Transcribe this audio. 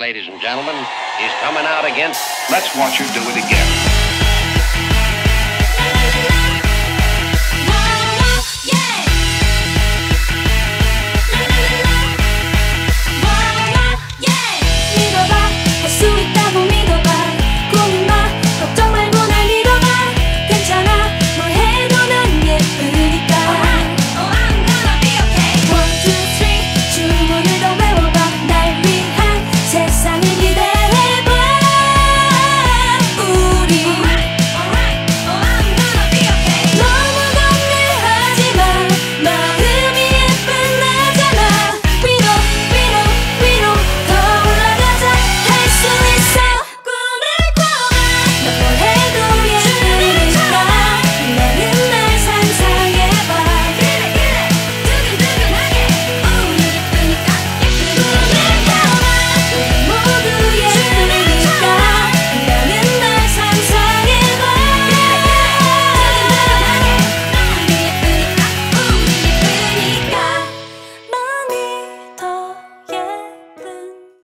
ladies and gentlemen, he's coming out against. Let's watch her do it again.